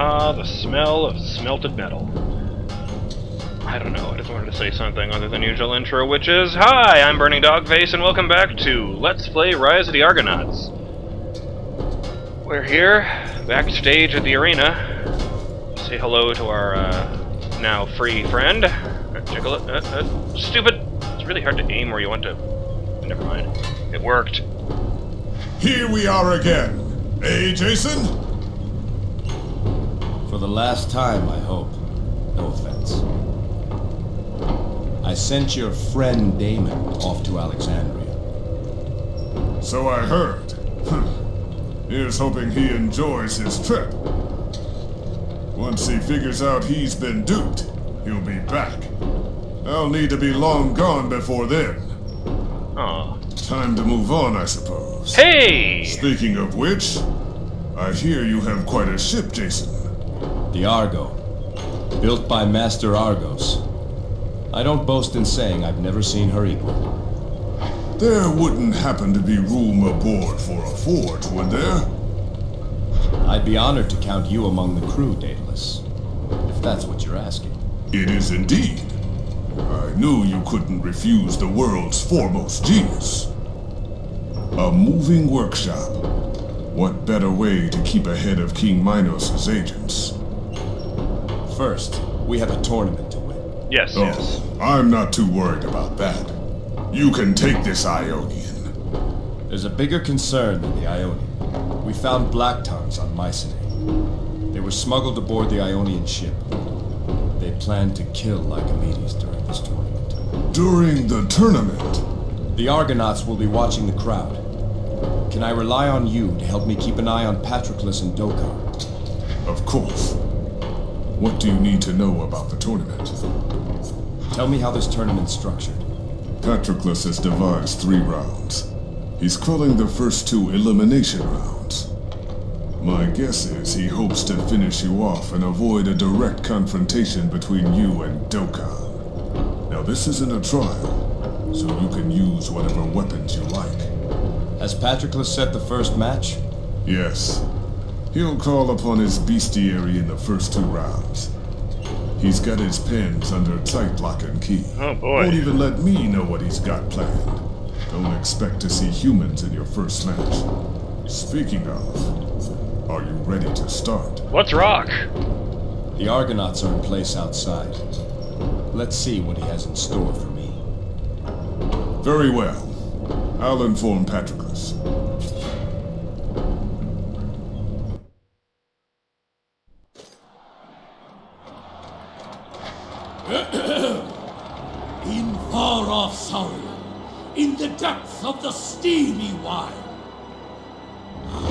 Ah, the smell of smelted metal. I don't know, I just wanted to say something other than usual intro, which is Hi, I'm Burning Dogface, and welcome back to Let's Play Rise of the Argonauts. We're here, backstage at the arena. Say hello to our uh, now free friend. Uh, jiggle it. Uh, uh, stupid! It's really hard to aim where you want to. Never mind. It worked. Here we are again. Eh, Jason? For the last time, I hope. No offense. I sent your friend Damon off to Alexandria. So I heard. Here's hoping he enjoys his trip. Once he figures out he's been duped, he'll be back. I'll need to be long gone before then. Aw. Time to move on, I suppose. Hey! Speaking of which, I hear you have quite a ship, Jason. The Argo. Built by Master Argos. I don't boast in saying I've never seen her equal. There wouldn't happen to be room aboard for a forge, would there? I'd be honored to count you among the crew, Daedalus. If that's what you're asking. It is indeed. I knew you couldn't refuse the world's foremost genius. A moving workshop. What better way to keep ahead of King Minos' agents? First, we have a tournament to win. Yes, Oh, yes. I'm not too worried about that. You can take this Ionian. There's a bigger concern than the Ionian. We found black tongues on Mycenae. They were smuggled aboard the Ionian ship. They planned to kill Lycomedes during this tournament. During the tournament, The Argonauts will be watching the crowd. Can I rely on you to help me keep an eye on Patroclus and Dokkan? of course. What do you need to know about the tournament? Tell me how this tournament's structured. Patroclus has devised three rounds. He's calling the first two elimination rounds. My guess is he hopes to finish you off and avoid a direct confrontation between you and Dokkan. Now this isn't a trial, so you can use whatever weapons you like. Has Patroclus set the first match? Yes. He'll call upon his bestiary in the first two rounds. He's got his pens under tight lock and key. Oh, boy. Won't even let me know what he's got planned. Don't expect to see humans in your first match. Speaking of, are you ready to start? Let's rock! The Argonauts are in place outside. Let's see what he has in store for me. Very well. I'll inform Patroclus. Steamy wine.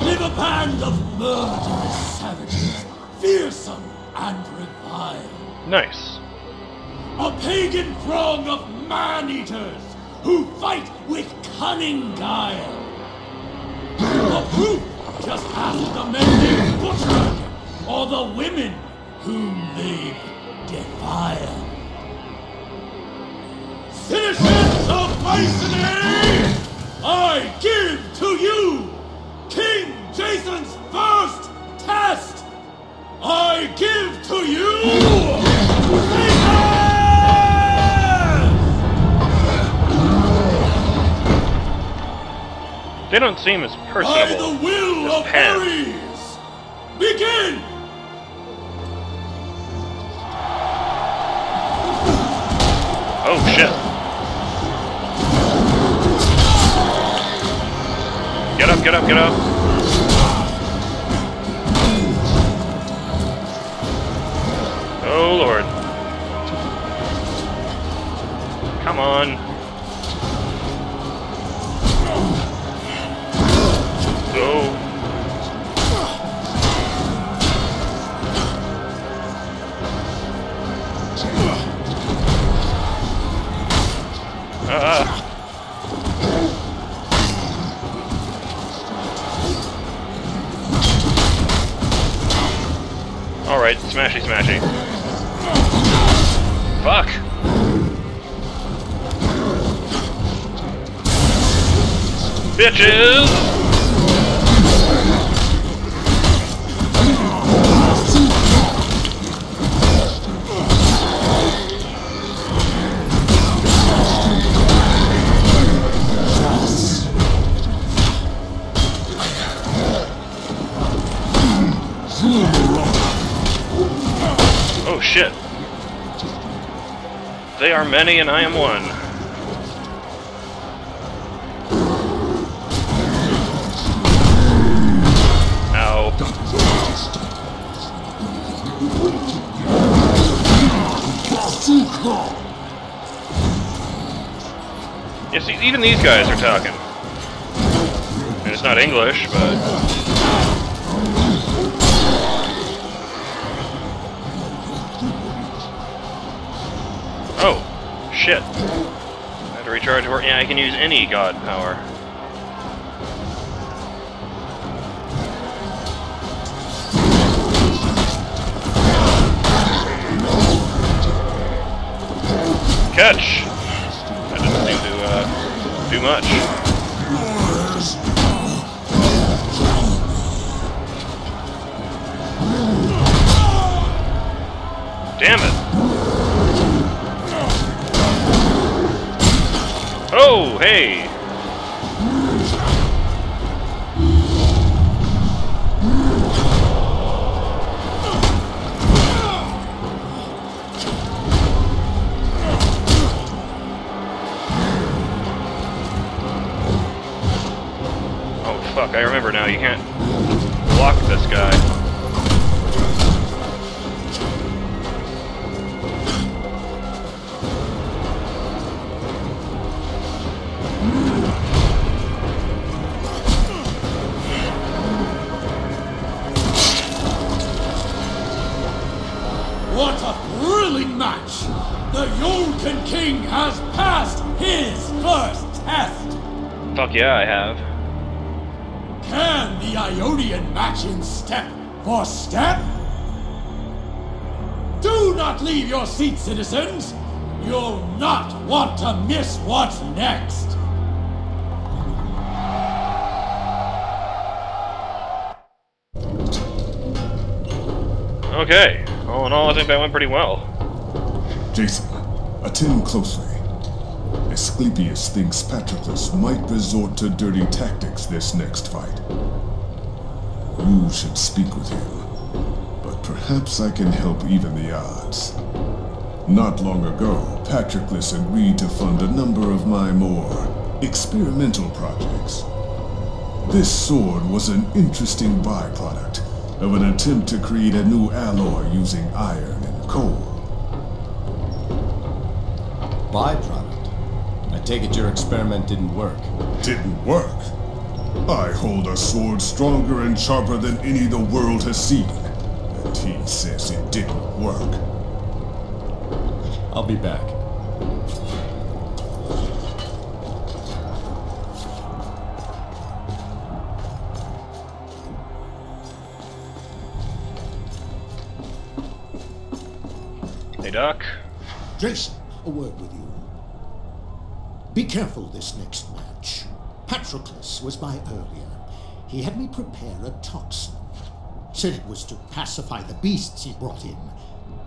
live a band of murderous savages, fearsome and revile. Nice. A pagan throng of man-eaters who fight with cunning guile. A proof, just ask the men they've butchered, or the women whom they've defiled. Citizens of Mycenae, I give to you King Jason's first test. I give to you! They don't seem as personable. By the will as of Pan. Ares, begin! Oh, shit. Up, get up, get up. Oh, Lord. Come on. Go. Alright, smashy smashy. Fuck! Bitches! They are many and I am one. Ow. See, even these guys are talking. And it's not English, but... shit. I have to recharge yeah, I can use any god power. Catch! That didn't seem to uh, do much. Damn it! Hey! Oh fuck, I remember now, you can't block this guy. Fuck yeah, I have. Can the Ionian match in step for step? Do not leave your seats, citizens! You'll not want to miss what's next! Okay. All in all, I think that went pretty well. Jason, attend closely. Asclepius thinks Patroclus might resort to dirty tactics this next fight. You should speak with him, but perhaps I can help even the odds. Not long ago, Patroclus agreed to fund a number of my more experimental projects. This sword was an interesting byproduct of an attempt to create a new alloy using iron and coal. Byproduct. I take it your experiment didn't work. Didn't work. I hold a sword stronger and sharper than any the world has seen. And he says it didn't work. I'll be back. Hey, Doc. Jason, a word with you. Be careful this next match. Patroclus was by earlier. He had me prepare a toxin. Said it was to pacify the beasts he brought in,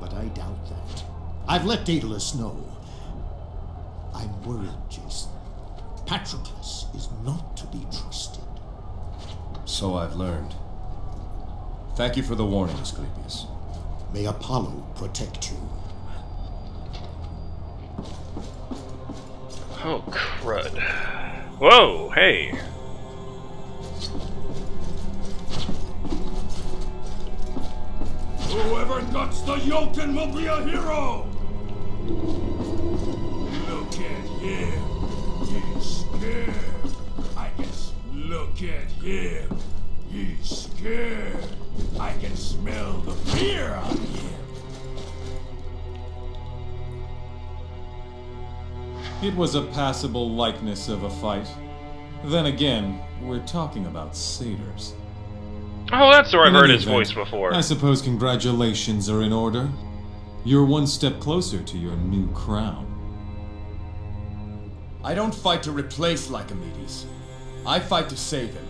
but I doubt that. I've let Daedalus know. I'm worried, Jason. Patroclus is not to be trusted. So I've learned. Thank you for the warning, Asclepius. May Apollo protect you. Oh, crud. Whoa, hey. Whoever guts the Iolcan will be a hero! Look at him. He's scared. I can look at him. He's scared. I can smell the fear It was a passable likeness of a fight. Then again, we're talking about satyrs. Oh, that's where I've heard his event, voice before. I suppose congratulations are in order. You're one step closer to your new crown. I don't fight to replace Lycomedes. I fight to save him.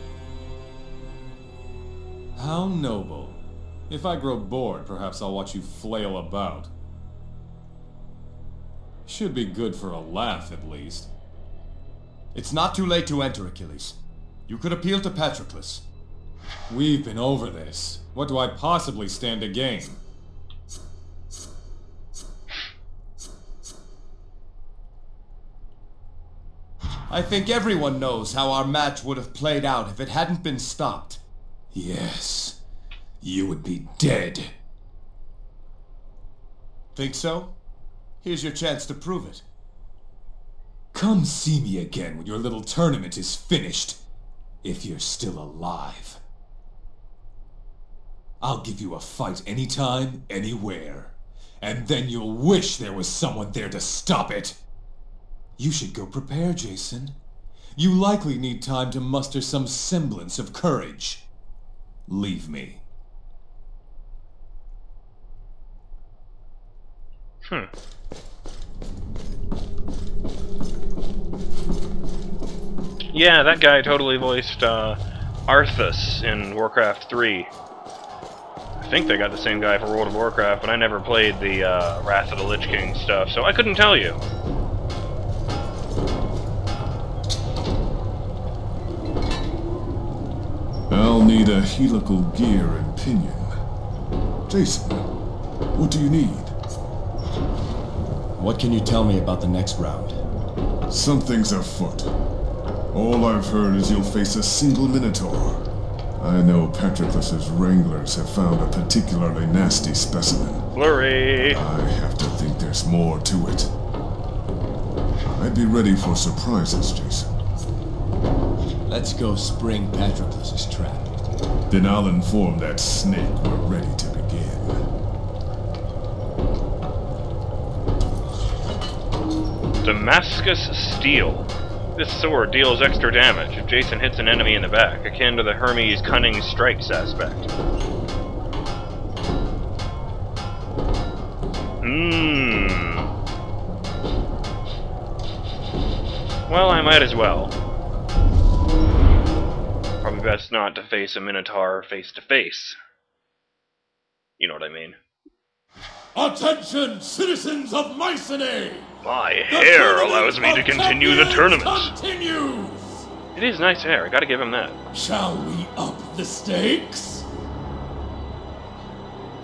How noble. If I grow bored, perhaps I'll watch you flail about. Should be good for a laugh, at least. It's not too late to enter, Achilles. You could appeal to Patroclus. We've been over this. What do I possibly stand to gain? I think everyone knows how our match would have played out if it hadn't been stopped. Yes. You would be dead. Think so? Here's your chance to prove it. Come see me again when your little tournament is finished. If you're still alive. I'll give you a fight anytime, anywhere. And then you'll wish there was someone there to stop it. You should go prepare, Jason. You likely need time to muster some semblance of courage. Leave me. Hmm. Yeah, that guy totally voiced uh, Arthas in Warcraft 3. I think they got the same guy for World of Warcraft, but I never played the uh, Wrath of the Lich King stuff, so I couldn't tell you. I'll need a helical gear and pinion. Jason, what do you need? What can you tell me about the next round? Something's afoot. All I've heard is you'll face a single Minotaur. I know Patroclus's wranglers have found a particularly nasty specimen. Blurry! I have to think there's more to it. I'd be ready for surprises, Jason. Let's go spring Patroclus's trap. Then I'll inform that snake we're ready to begin. Damascus Steel. This sword deals extra damage if Jason hits an enemy in the back, akin to the Hermes Cunning Strikes aspect. Mmm. Well, I might as well. Probably best not to face a Minotaur face to face. You know what I mean. Attention, citizens of Mycenae! My The hair allows me to continue the tournament. Continues! It is nice hair, I gotta give him that. Shall we up the stakes?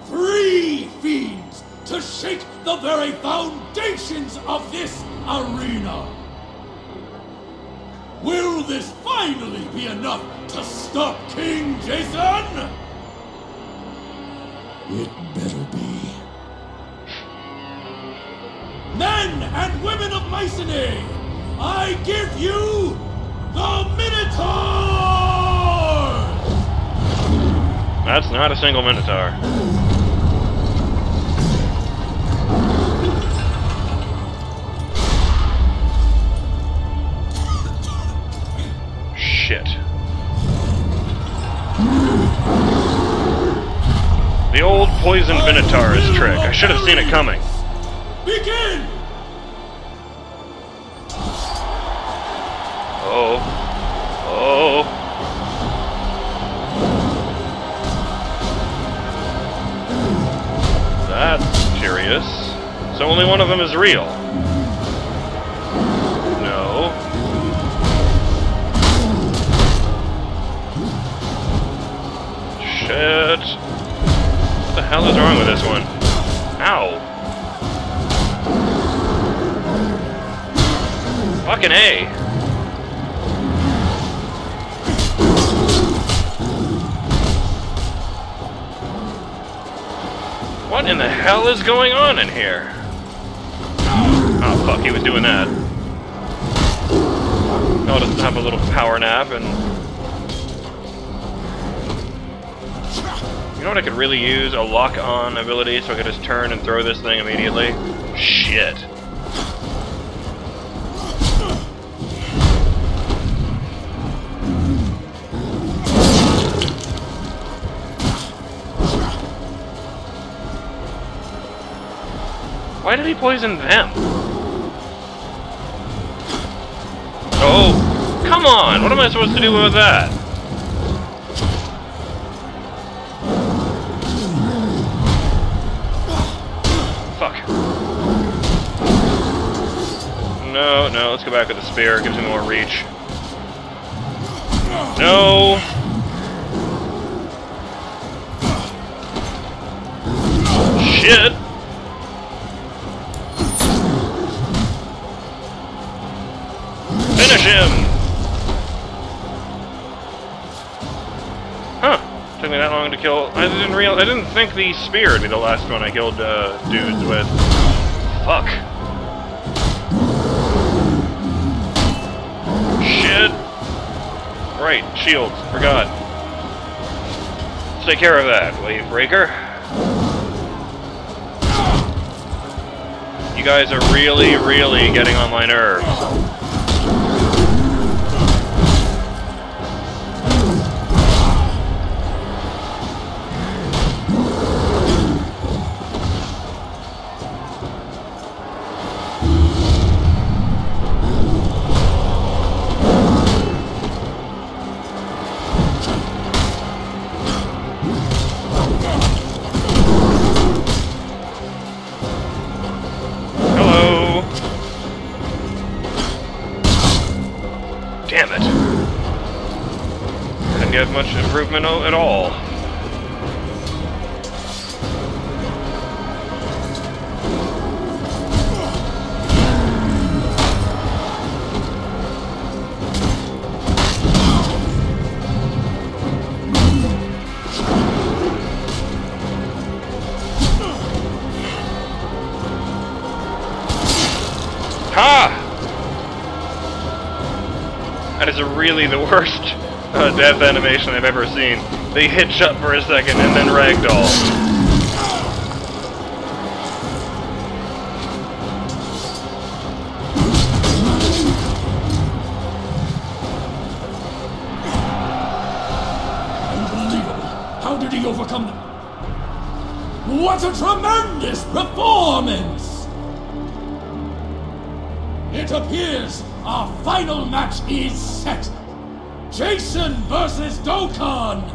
Three fiends to shake the very foundations of this arena. Will this finally be enough to stop King Jason? It better be. Men and women of Mycenae, I give you the Minotaur! That's not a single Minotaur. Shit. The old poison is trick. I should have seen it coming. So only one of them is real. No. Shit. What the hell is wrong with this one? Ow. Fucking A. What in the hell is going on in here? Oh fuck, he was doing that. I'll just have a little power nap and... You know what I could really use? A lock-on ability so I could just turn and throw this thing immediately? Shit. did he poison them? Oh, come on! What am I supposed to do with that? Fuck. No, no, let's go back with the spear. It gives me more reach. No! Shit! Huh. Took me that long to kill. I didn't real. I didn't think the spear would be the last one I killed uh, dudes with. Fuck. Shit. Right, shields. Forgot. Let's take care of that, wave breaker. You guys are really, really getting on my nerves. Damn it. Didn't get much improvement at all. Really the worst uh, death animation I've ever seen. They hitch up for a second and then ragdoll. Unbelievable! How did he overcome them? What a tremendous performance! It appears our final match is set. Jason versus Dokkan!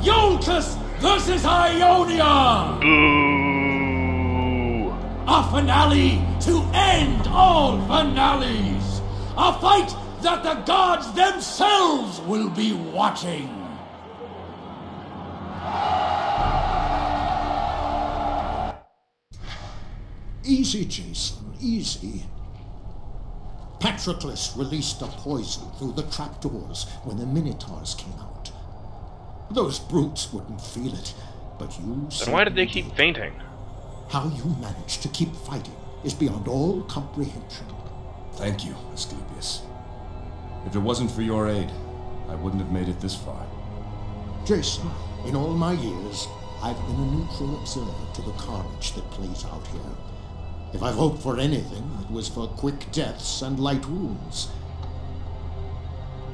Iolcus versus Ionia! Boo! A finale to end all finales! A fight that the gods themselves will be watching! Easy, Jason, easy. Patroclus released a poison through the trapdoors when the Minotaurs came out. Those brutes wouldn't feel it, but you Then why did they certainly keep fainting? How you managed to keep fighting is beyond all comprehension. Thank you, Asclepius. If it wasn't for your aid, I wouldn't have made it this far. Jason, in all my years, I've been a neutral observer to the carnage that plays out here. If I've hoped for anything, it was for quick deaths and light wounds.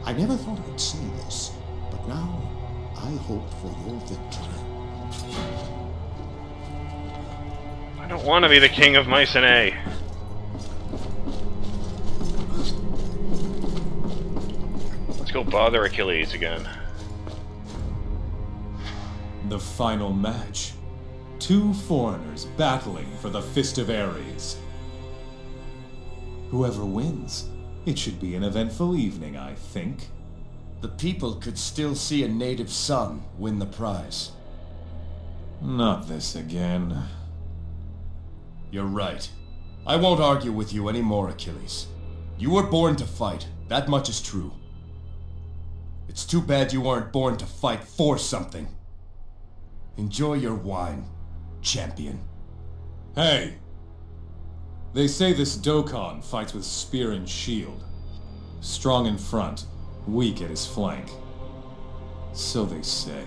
I never thought I'd say this, but now I hope for your victory. I don't want to be the king of Mycenae. Let's go bother Achilles again. The final match. Two foreigners battling for the Fist of Ares. Whoever wins, it should be an eventful evening, I think. The people could still see a native son win the prize. Not this again. You're right. I won't argue with you anymore, Achilles. You were born to fight. That much is true. It's too bad you weren't born to fight for something. Enjoy your wine, champion. Hey! They say this Dokkan fights with spear and shield. Strong in front, weak at his flank. So they say.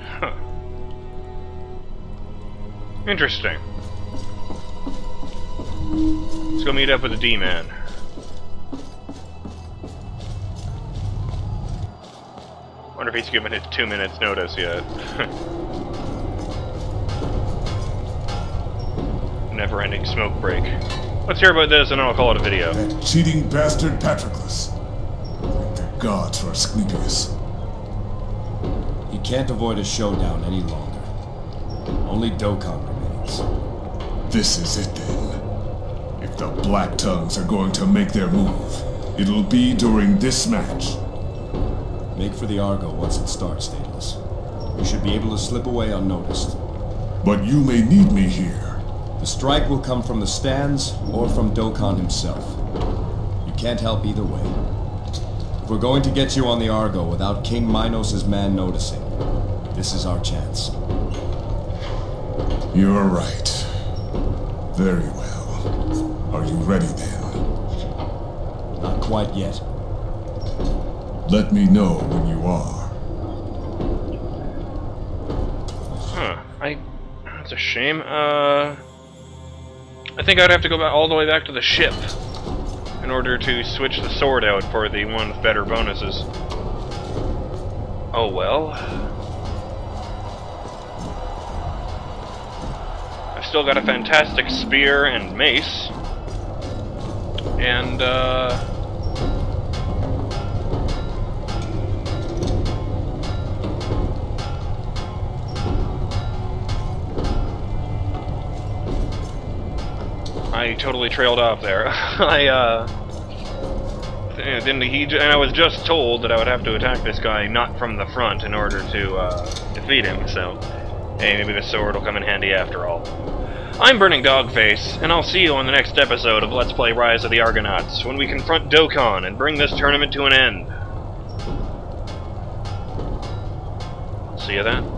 Huh. Interesting. Let's go meet up with the D-Man. Wonder if he's given it two minutes notice yet. Never-ending smoke break. Let's hear about this and then I'll call it a video. That cheating bastard Patroclus. Thank the gods for Asclepius. He can't avoid a showdown any longer. Only Dokkan remains. This is it then. If the Black Tongues are going to make their move, it'll be during this match. Make for the Argo once it starts, Daedalus. You should be able to slip away unnoticed. But you may need me here. The strike will come from the stands or from Dokkan himself. You can't help either way. If we're going to get you on the Argo without King Minos' man noticing, this is our chance. You're right. Very well. Are you ready then? Not quite yet. Let me know when you are. Huh. I... That's a shame. Uh... I think I'd have to go back all the way back to the ship in order to switch the sword out for the one with better bonuses. Oh well. I've still got a fantastic spear and mace. And, uh... I totally trailed off there. I, uh... Then he, and I was just told that I would have to attack this guy not from the front in order to uh, defeat him, so hey, maybe the sword will come in handy after all. I'm Burning Dogface, and I'll see you on the next episode of Let's Play Rise of the Argonauts, when we confront Dokkan and bring this tournament to an end. See you then.